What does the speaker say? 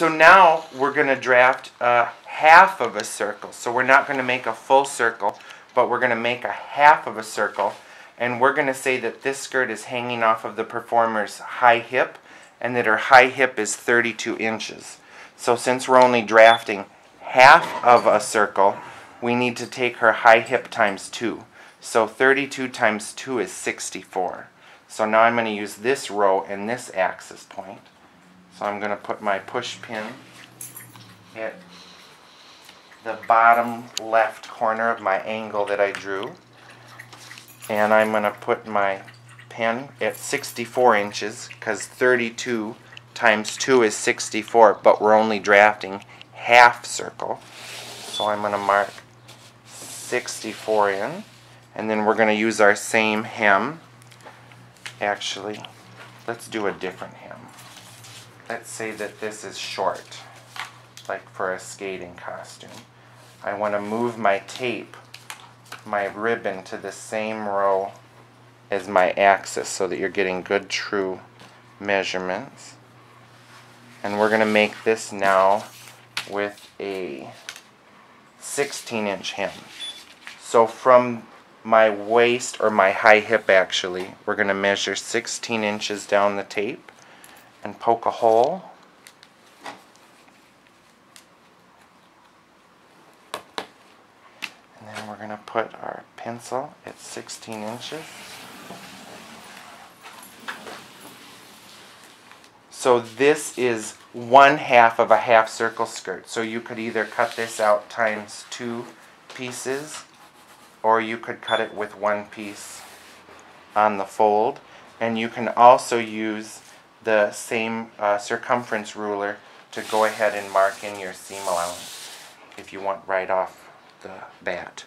So now we're going to draft a half of a circle. So we're not going to make a full circle, but we're going to make a half of a circle. And we're going to say that this skirt is hanging off of the performer's high hip and that her high hip is 32 inches. So since we're only drafting half of a circle, we need to take her high hip times 2. So 32 times 2 is 64. So now I'm going to use this row and this axis point. So I'm going to put my push pin at the bottom left corner of my angle that I drew. And I'm going to put my pin at 64 inches because 32 times 2 is 64, but we're only drafting half circle. So I'm going to mark 64 in. And then we're going to use our same hem. Actually, let's do a different hem. Let's say that this is short, like for a skating costume. I want to move my tape, my ribbon to the same row as my axis so that you're getting good true measurements. And we're going to make this now with a 16 inch hem. So from my waist, or my high hip actually, we're going to measure 16 inches down the tape and poke a hole. And then we're going to put our pencil at 16 inches. So this is one half of a half circle skirt. So you could either cut this out times two pieces or you could cut it with one piece on the fold. And you can also use the same uh, circumference ruler to go ahead and mark in your seam allowance if you want right off the bat.